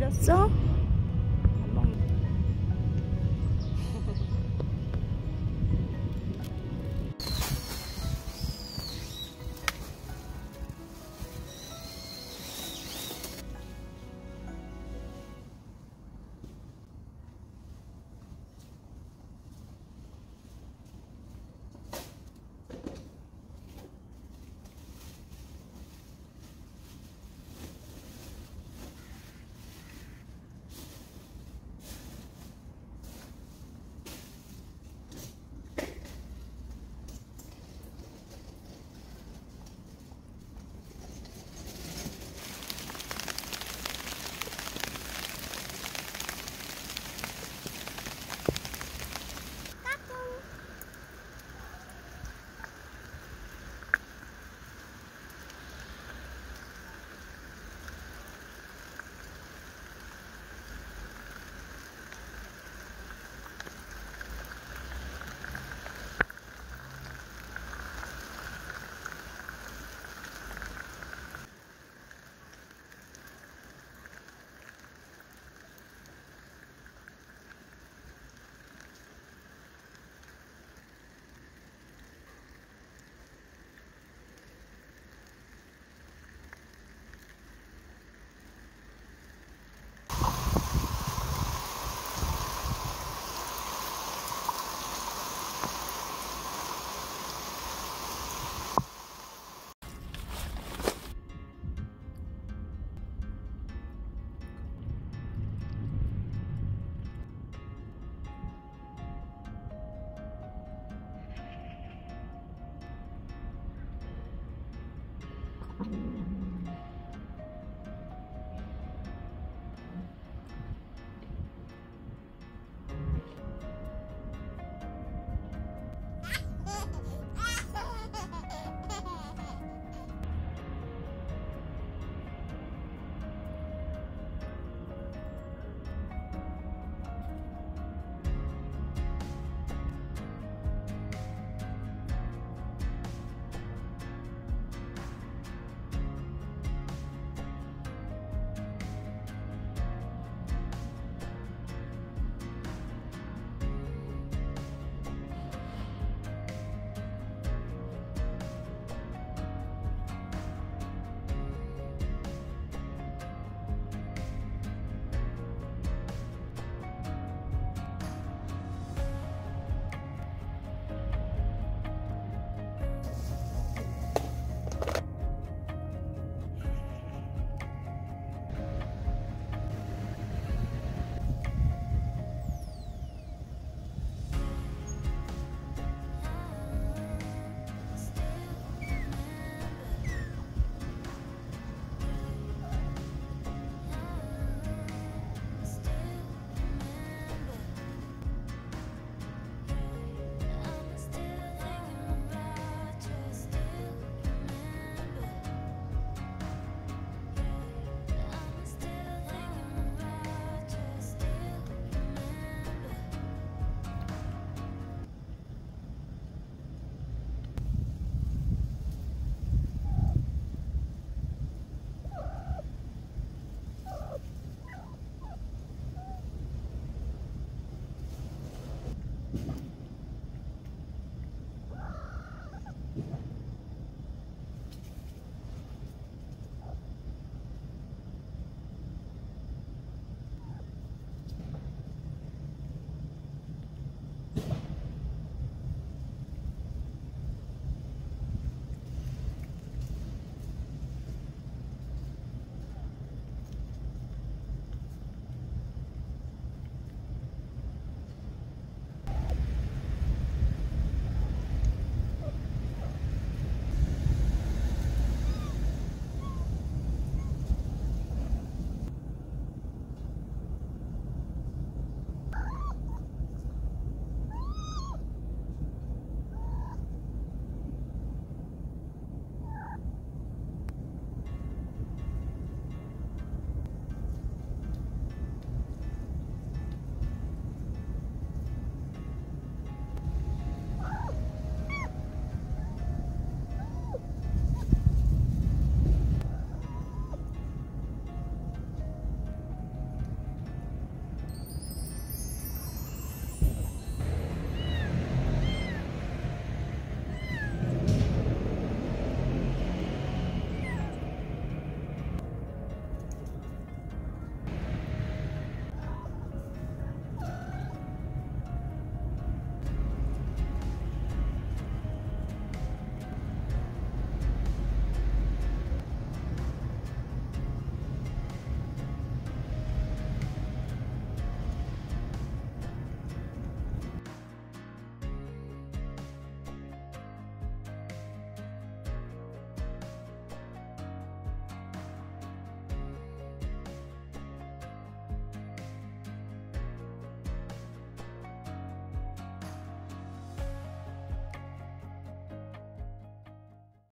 질렸어?